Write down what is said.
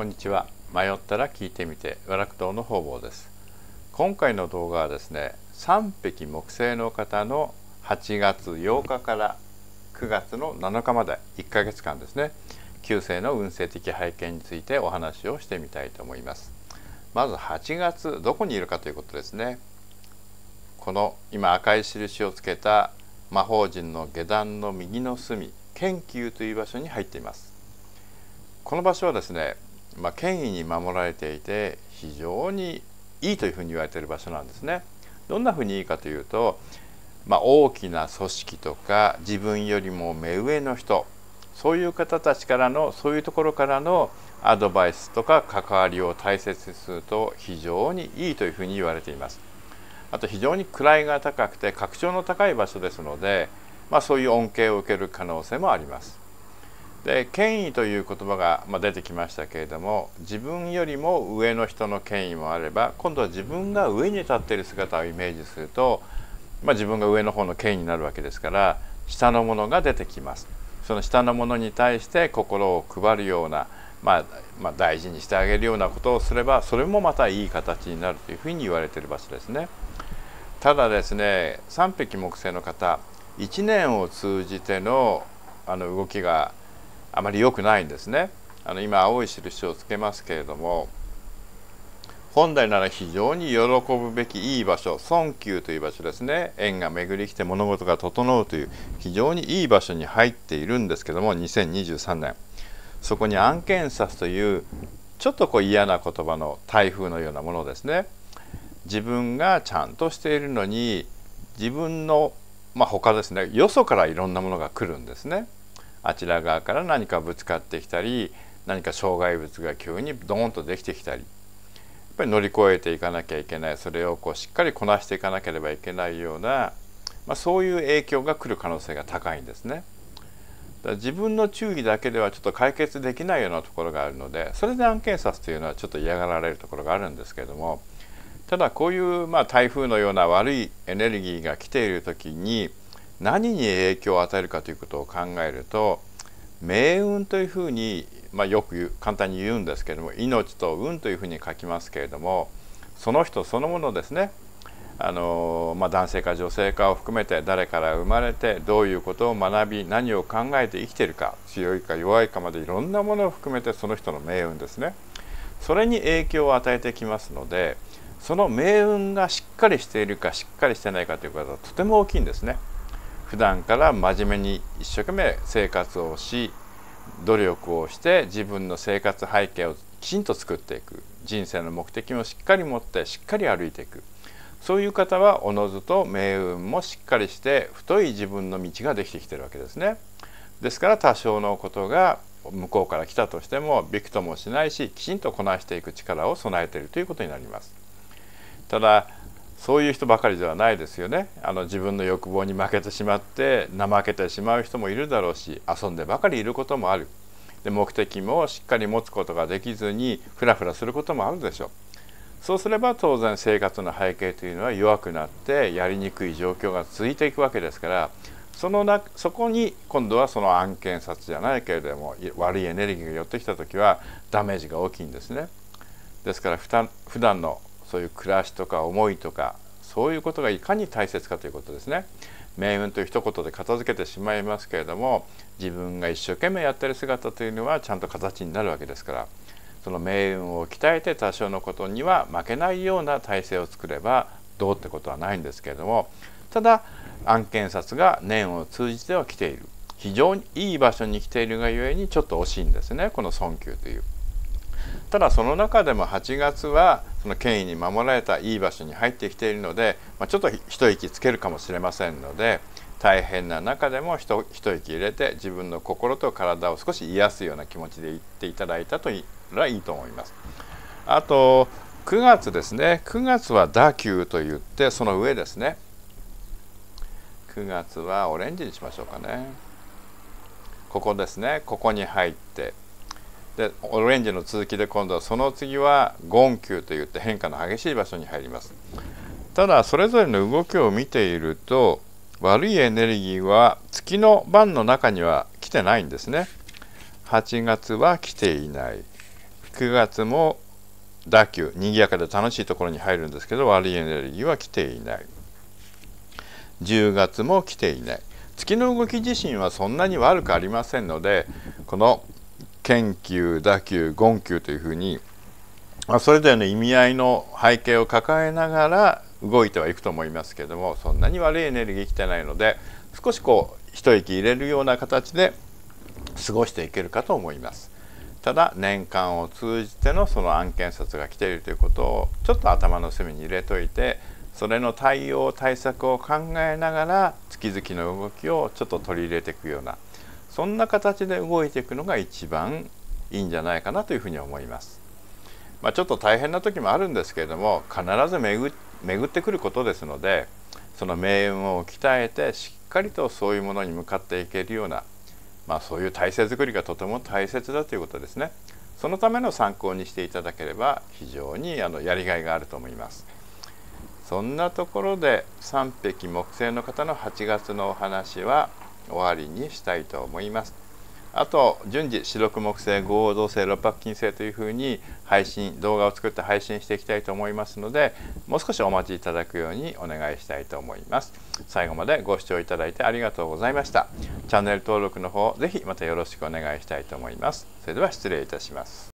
こんにちは。迷ったら聞いてみて。和楽堂の方々です。今回の動画はですね3匹木星の方の8月8日から9月の7日まで1ヶ月間ですね旧星の運勢的背景についてお話をしてみたいと思います。まず8月どこにいるかということですね。この今赤い印をつけた魔法陣の下段の右の隅研究という場所に入っています。この場所はですね、まあ、権威に守られていて非常にいいというふうに言われている場所なんですね。どんなふうにいいかというと、まあ、大きな組織とか自分よりも目上の人そういう方たちからのそういうところからのアドバイスとか関わりを大切にすると非常にいいというふうに言われています。あと非常に位が高くて格調の高い場所ですので、まあ、そういう恩恵を受ける可能性もあります。で権威という言葉が出てきましたけれども自分よりも上の人の権威もあれば今度は自分が上に立っている姿をイメージすると、まあ、自分が上の方の権威になるわけですから下のものが出てきます。その下のものに対して心を配るような、まあ、まあ、大事にしてあげるようなことをすればそれもまたいい形になるというふうに言われている場所ですね。ただですね3匹木星の方1年を通じてのあの動きがあまり良くないんですね。あの今青い印をつけますけれども本来なら非常に喜ぶべきいい場所尊宮という場所ですね。縁が巡り来て物事が整うという非常にいい場所に入っているんですけども2023年。そこに案件札というちょっとこう嫌な言葉の台風のようなものですね。自分がちゃんとしているのに自分のまあ他ですね。よそからいろんなものが来るんですね。あちら側から何かぶつかってきたり何か障害物が急にドーンとできてきたりやっぱり乗り越えていかなきゃいけないそれをこうしっかりこなしていかなければいけないような、まあ、そういう影響が来る可能性が高いんですね。だ自分の注意だけではちょっと解決できないようなところがあるのでそれで案件察というのはちょっと嫌がられるところがあるんですけれどもただこういうまあ台風のような悪いエネルギーが来ている時に何に影響を与えるかということを考えると命運というふうに、まあ、よく簡単に言うんですけれども命と運というふうに書きますけれどもその人そのものですねあの、まあ、男性か女性かを含めて誰から生まれてどういうことを学び何を考えて生きてるか強いか弱いかまでいろんなものを含めてその人の命運ですねそれに影響を与えてきますのでその命運がしっかりしているかしっかりしてないかということはとても大きいんですね。普段から真面目に一生懸命生活をし努力をして自分の生活背景をきちんと作っていく人生の目的もしっかり持ってしっかり歩いていくそういう方はおのずと命運もしっかりして太い自分の道ができてきてるわけですね。ですから多少のことが向こうから来たとしてもびくともしないしきちんとこなしていく力を備えているということになります。ただそういう人ばかりではないですよね。あの自分の欲望に負けてしまって怠けてしまう人もいるだろうし遊んでばかりいることもある。で目的もしっかり持つことができずにフラフラすることもあるでしょう。そうすれば当然生活の背景というのは弱くなってやりにくい状況が続いていくわけですからそのなそこに今度はその案件札じゃないけれども悪いエネルギーが寄ってきた時はダメージが大きいんですね。ですから普段のそういう暮らしとか思いとかそういうことがいかに大切かということですね。命運という一言で片付けてしまいますけれども自分が一生懸命やってる姿というのはちゃんと形になるわけですからその命運を鍛えて多少のことには負けないような体制を作ればどうってことはないんですけれどもただ案件札が年を通じては来ている非常にいい場所に来ているがゆえにちょっと惜しいんですねこの尊宮という。ただその中でも8月はその権威に守られたいい場所に入ってきているので、まあ、ちょっと一息つけるかもしれませんので大変な中でも一息入れて自分の心と体を少し癒すような気持ちでいっていただいたといらいいと思います。あと9月ですね。9月は打球といってその上ですね。9月はオレンジにしましょうかね。ここですね。ここに入ってでオレンジの続きで今度はその次はゴン球といって変化の激しい場所に入ります。ただそれぞれの動きを見ていると悪いエネルギーは月の番の中には来てないんですね。8月は来ていない。9月も打球賑やかで楽しいところに入るんですけど悪いエネルギーは来ていない。10月も来ていない。月の動き自身はそんなに悪くありませんのでこの研究打球言球というふうにまあそれぞれの意味合いの背景を抱えながら動いてはいくと思いますけれどもそんなに悪いエネルギー来てないので少しこう一息入れるような形で過ごしていけるかと思います。ただ年間を通じてのその案件札が来ているということをちょっと頭の隅に入れといてそれの対応対策を考えながら月々の動きをちょっと取り入れていくようなそんな形で動いていくのが一番いいんじゃないかなというふうに思います。まあ、ちょっと大変な時もあるんですけれども必ず巡ってくることですのでその命運を鍛えてしっかりとそういうものに向かっていけるようなまあ、そういう体制づくりがとても大切だということですね。そのための参考にしていただければ非常にあのやりがいがあると思います。そんなところで三匹木星の方の8月のお話は終わりにしたいと思います。あと順次四六木星合同星六白金星というふうに配信動画を作って配信していきたいと思いますのでもう少しお待ちいただくようにお願いしたいと思います。最後までご視聴いただいてありがとうございました。チャンネル登録の方ぜひまたよろしくお願いしたいと思います。それでは失礼いたします。